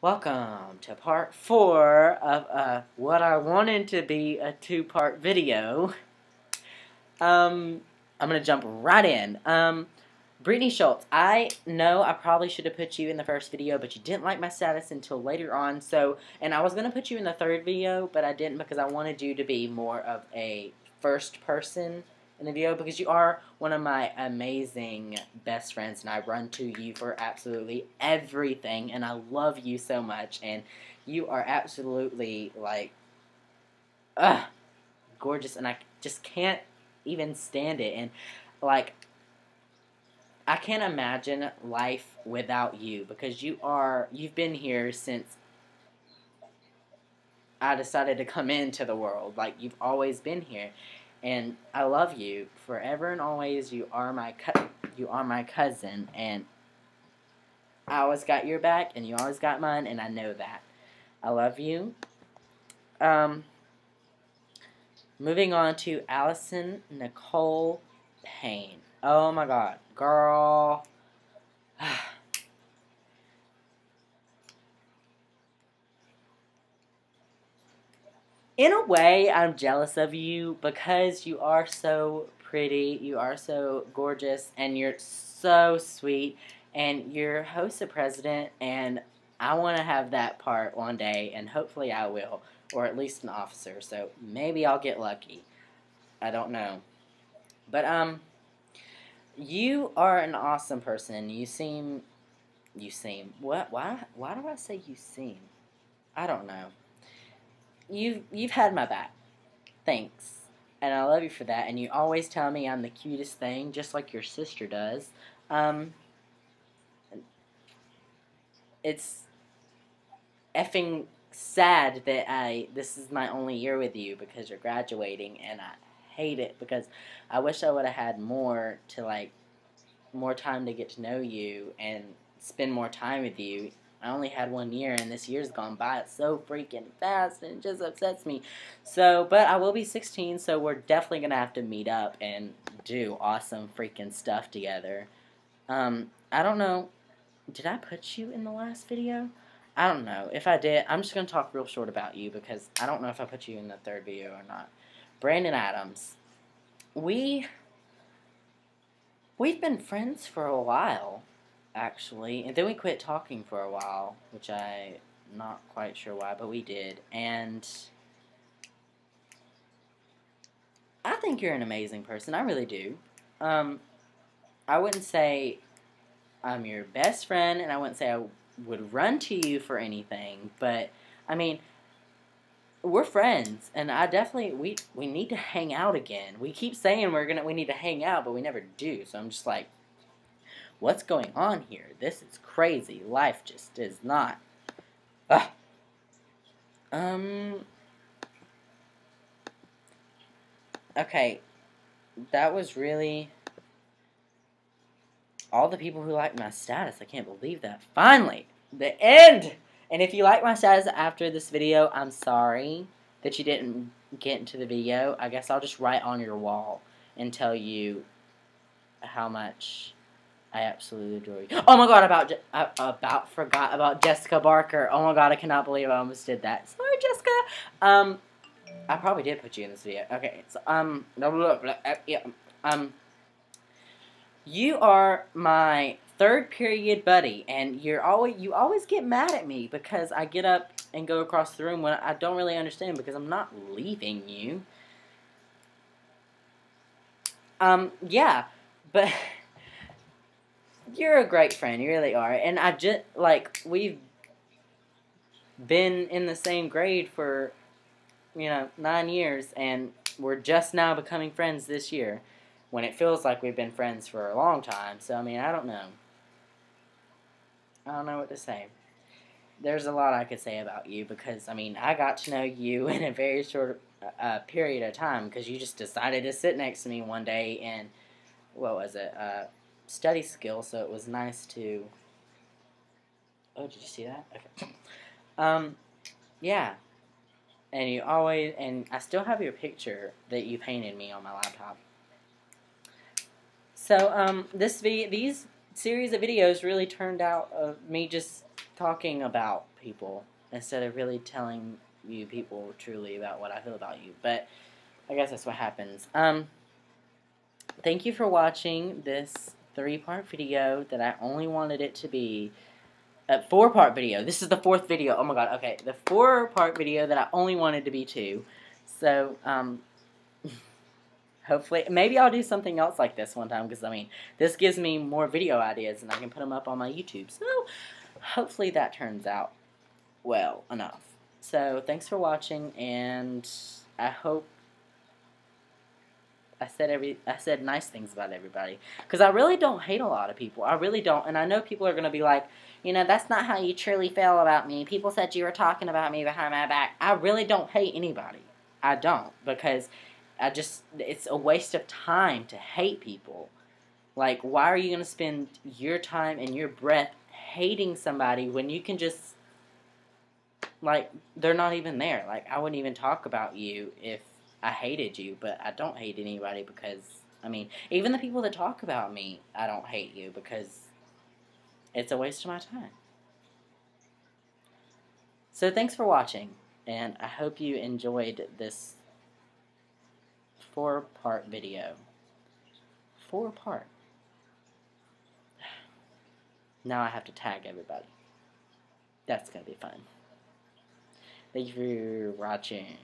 Welcome to part four of uh, what I wanted to be a two-part video. Um, I'm gonna jump right in. Um, Brittany Schultz, I know I probably should have put you in the first video, but you didn't like my status until later on. So, and I was gonna put you in the third video, but I didn't because I wanted you to be more of a first person in the video because you are one of my amazing best friends and I run to you for absolutely everything and I love you so much and you are absolutely like uh gorgeous and I just can't even stand it and like I can't imagine life without you because you are you've been here since I decided to come into the world. Like you've always been here and I love you forever and always. You are my you are my cousin, and I always got your back, and you always got mine, and I know that. I love you. Um, moving on to Allison Nicole Payne. Oh my God, girl. in a way, I'm jealous of you because you are so pretty, you are so gorgeous, and you're so sweet, and you're HOSA president, and I want to have that part one day, and hopefully I will, or at least an officer, so maybe I'll get lucky. I don't know. But, um, you are an awesome person. You seem, you seem, what, why, why do I say you seem? I don't know you've you've had my back. Thanks. And I love you for that. And you always tell me I'm the cutest thing, just like your sister does. Um, it's effing sad that I this is my only year with you because you're graduating, and I hate it because I wish I would have had more to like more time to get to know you and spend more time with you I only had one year, and this year's gone by so freaking fast, and it just upsets me. So, but I will be 16, so we're definitely gonna have to meet up and do awesome freaking stuff together. Um, I don't know. Did I put you in the last video? I don't know. If I did, I'm just gonna talk real short about you because I don't know if I put you in the third video or not. Brandon Adams. We we've been friends for a while actually. And then we quit talking for a while, which I not quite sure why, but we did. And I think you're an amazing person. I really do. Um, I wouldn't say I'm your best friend, and I wouldn't say I would run to you for anything, but I mean, we're friends, and I definitely we we need to hang out again. We keep saying we're gonna we need to hang out, but we never do. So I'm just like, What's going on here? This is crazy. Life just is not. Ugh. Um. Okay. That was really. All the people who like my status. I can't believe that. Finally! The end! And if you like my status after this video, I'm sorry that you didn't get into the video. I guess I'll just write on your wall and tell you how much I absolutely adore you. Oh my god, about uh, about forgot about Jessica Barker. Oh my god, I cannot believe I almost did that. Sorry, Jessica. Um, I probably did put you in this video. Okay, so um, blah, yeah, um, you are my third period buddy, and you're always you always get mad at me because I get up and go across the room when I don't really understand because I'm not leaving you. Um, yeah, but. You're a great friend. You really are. And I just, like, we've been in the same grade for, you know, nine years, and we're just now becoming friends this year when it feels like we've been friends for a long time. So, I mean, I don't know. I don't know what to say. There's a lot I could say about you because, I mean, I got to know you in a very short uh, period of time because you just decided to sit next to me one day and, what was it, uh, study skill, so it was nice to... Oh, did you see that? Okay. Um, yeah. And you always... And I still have your picture that you painted me on my laptop. So, um, this these series of videos really turned out of me just talking about people instead of really telling you people truly about what I feel about you. But I guess that's what happens. Um, thank you for watching this three-part video that I only wanted it to be a four-part video. This is the fourth video. Oh my god, okay. The four-part video that I only wanted to be two. So, um, hopefully, maybe I'll do something else like this one time because, I mean, this gives me more video ideas and I can put them up on my YouTube. So, hopefully that turns out well enough. So, thanks for watching and I hope I said every I said nice things about everybody because I really don't hate a lot of people. I really don't, and I know people are gonna be like, you know, that's not how you truly feel about me. People said you were talking about me behind my back. I really don't hate anybody. I don't because I just it's a waste of time to hate people. Like, why are you gonna spend your time and your breath hating somebody when you can just like they're not even there. Like I wouldn't even talk about you if I hated you, but I don't hate anybody because, I mean, even the people that talk about me, I don't hate you because it's a waste of my time. So thanks for watching, and I hope you enjoyed this four-part video. Four-part. Now I have to tag everybody. That's going to be fun. Thank you for watching.